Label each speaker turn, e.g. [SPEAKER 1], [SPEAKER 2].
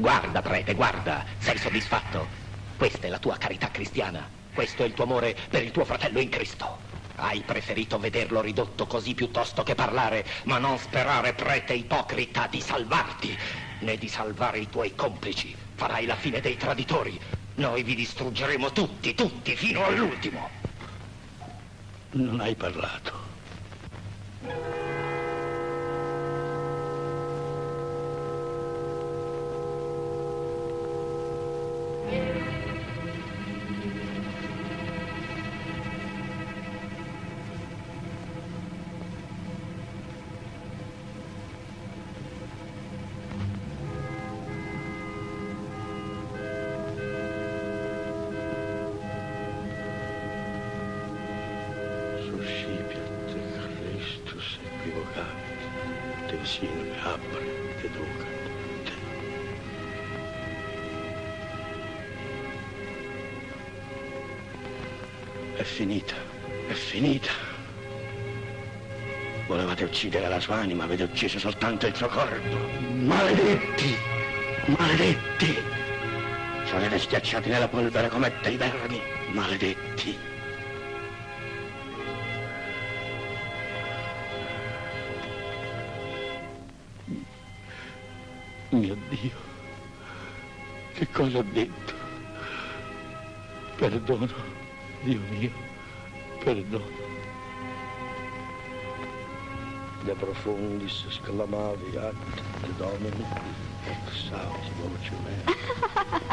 [SPEAKER 1] Guarda, prete, guarda. Sei soddisfatto? Questa è la tua carità cristiana. Questo è il tuo amore per il tuo fratello in Cristo. Hai preferito vederlo ridotto così piuttosto che parlare, ma non sperare, prete ipocrita, di salvarti, né di salvare i tuoi complici. Farai la fine dei traditori. Noi vi distruggeremo tutti, tutti, fino all'ultimo.
[SPEAKER 2] Non hai parlato. Sushibit, Cristo se equivocat, te sin me apre, te ducat. È finita, è finita. Volevate uccidere la sua anima, avete ucciso soltanto il suo corpo. Maledetti! Maledetti! Ci avete schiacciati nella polvere come dei vermi. Maledetti! Mio Dio, che cosa ho detto? Perdono, Dio mio, perdono. De profundis exclamavi ad Domini, ex sauti voce mea.